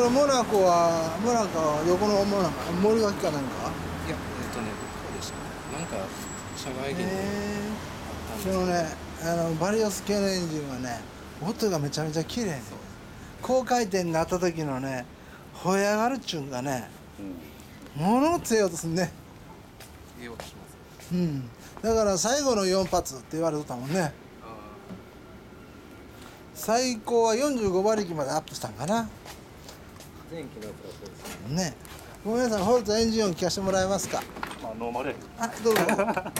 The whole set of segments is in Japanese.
れモナコはモナコは横のモナコ森脇かなんか？いやえっ、とねどこでしたなんか社外機にへあったんです。えこのねあのバリオス系のエンジンはね音がめちゃめちゃ綺麗。ね高回転があった時のね吠え上がるっちゅうんかね。もの強い音すんね。いい音します。うん。だから最後の4発って言われとったもんね。あ最高は45馬力までアップしたんかな前期のやつはそうですね。ごめんなさいホルトエンジン音聞かせてもらえますか？まあノーマルあどうぞ。は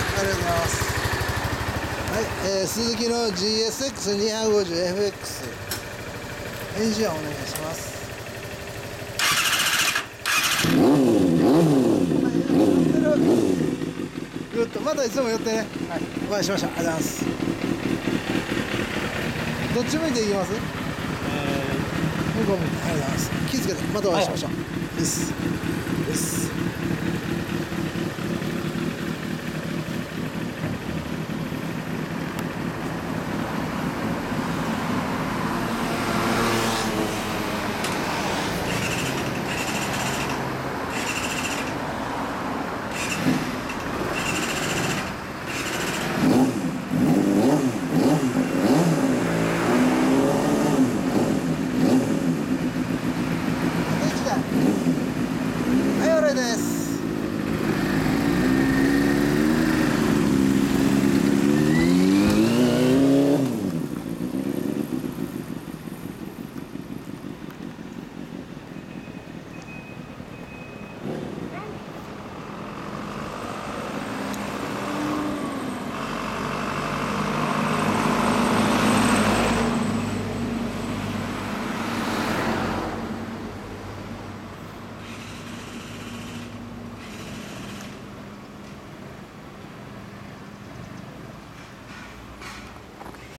いありがとうございます。はい、えー、鈴木の GSX250FX エンジン音お願いしますぐっとまたいつも寄ってね、はい、お会いしました。ありがとうございます。どっち向いていきます？向こう向いて。ありがとうございます。気をつけてまたお会いしましょう、です。です